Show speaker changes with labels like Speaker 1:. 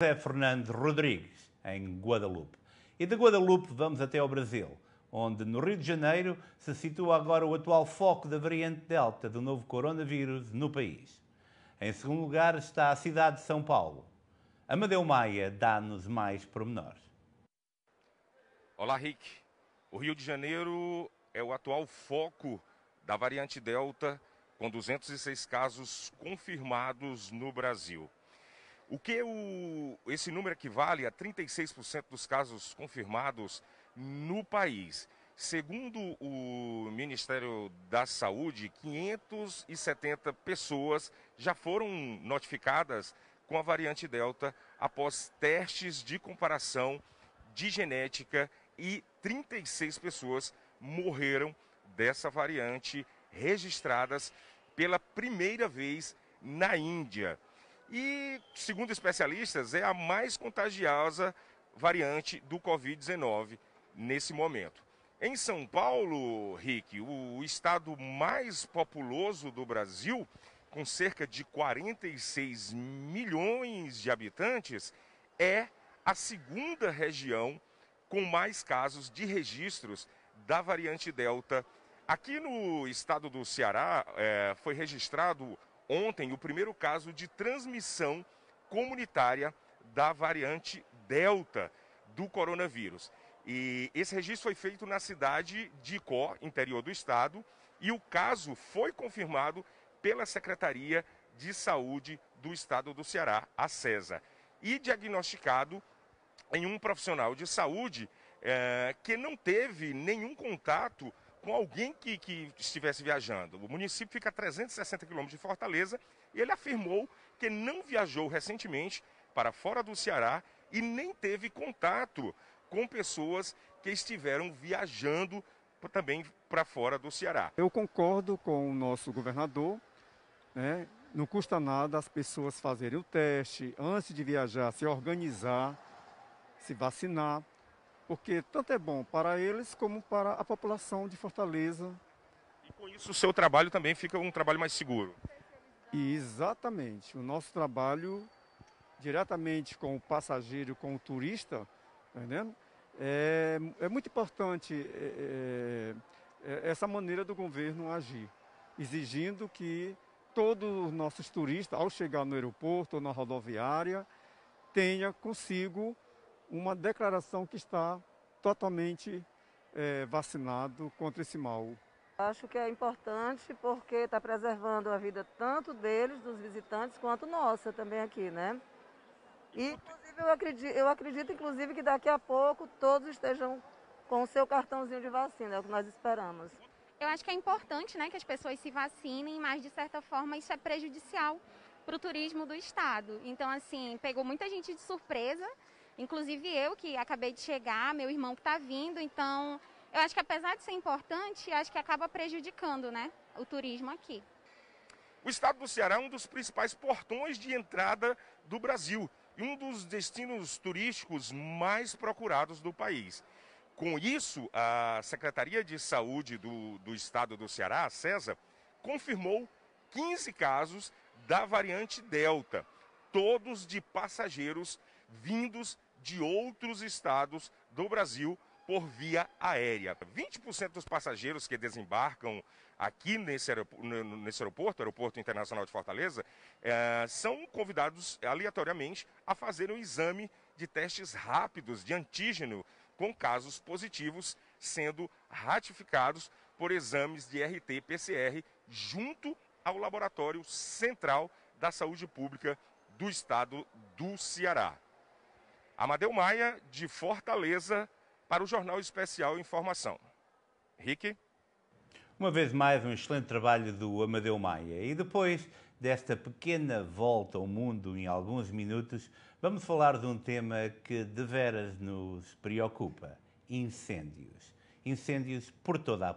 Speaker 1: José Fernando Rodrigues, em Guadalupe. E de Guadalupe vamos até ao Brasil, onde no Rio de Janeiro se situa agora o atual foco da variante Delta do novo coronavírus no país. Em segundo lugar está a cidade de São Paulo. Amadeu Maia dá-nos mais pormenores.
Speaker 2: Olá, Rick. O Rio de Janeiro é o atual foco da variante Delta, com 206 casos confirmados no Brasil. O que o, esse número equivale a 36% dos casos confirmados no país. Segundo o Ministério da Saúde, 570 pessoas já foram notificadas com a variante Delta após testes de comparação de genética e 36 pessoas morreram dessa variante registradas pela primeira vez na Índia. E, segundo especialistas, é a mais contagiosa variante do Covid-19 nesse momento. Em São Paulo, Rick, o estado mais populoso do Brasil, com cerca de 46 milhões de habitantes, é a segunda região com mais casos de registros da variante Delta. Aqui no estado do Ceará, é, foi registrado ontem o primeiro caso de transmissão comunitária da variante Delta do coronavírus. E esse registro foi feito na cidade de Icó, interior do estado, e o caso foi confirmado pela Secretaria de Saúde do estado do Ceará, a CESA, e diagnosticado em um profissional de saúde é, que não teve nenhum contato com alguém que, que estivesse viajando. O município fica a 360 quilômetros de Fortaleza e ele afirmou que não viajou recentemente para fora do Ceará e nem teve contato com pessoas que estiveram viajando também para fora do Ceará.
Speaker 3: Eu concordo com o nosso governador, né? não custa nada as pessoas fazerem o teste antes de viajar, se organizar, se vacinar porque tanto é bom para eles como para a população de Fortaleza.
Speaker 2: E com isso o seu trabalho também fica um trabalho mais seguro.
Speaker 3: E exatamente. O nosso trabalho diretamente com o passageiro, com o turista, tá entendendo? É, é muito importante é, é, é, essa maneira do governo agir, exigindo que todos os nossos turistas, ao chegar no aeroporto ou na rodoviária, tenha consigo uma declaração que está totalmente é, vacinado contra esse mal.
Speaker 4: Acho que é importante porque está preservando a vida tanto deles, dos visitantes, quanto nossa também aqui, né? E, inclusive, eu acredito, eu acredito, inclusive, que daqui a pouco todos estejam com o seu cartãozinho de vacina, é o que nós esperamos.
Speaker 5: Eu acho que é importante né, que as pessoas se vacinem, mas, de certa forma, isso é prejudicial para o turismo do Estado. Então, assim, pegou muita gente de surpresa, Inclusive eu que acabei de chegar, meu irmão que está vindo, então eu acho que apesar de ser importante, acho que acaba prejudicando né, o turismo aqui.
Speaker 2: O estado do Ceará é um dos principais portões de entrada do Brasil e um dos destinos turísticos mais procurados do país. Com isso, a Secretaria de Saúde do, do estado do Ceará, a CESA, confirmou 15 casos da variante Delta, todos de passageiros vindos de outros estados do Brasil por via aérea. 20% dos passageiros que desembarcam aqui nesse aeroporto, nesse aeroporto, Aeroporto Internacional de Fortaleza, é, são convidados aleatoriamente a fazer um exame de testes rápidos de antígeno com casos positivos sendo ratificados por exames de RT-PCR junto ao Laboratório Central da Saúde Pública do Estado do Ceará. Amadeu Maia, de Fortaleza, para o Jornal Especial Informação. Rick?
Speaker 1: Uma vez mais, um excelente trabalho do Amadeu Maia. E depois desta pequena volta ao mundo em alguns minutos, vamos falar de um tema que de veras nos preocupa: incêndios. Incêndios por toda a parte.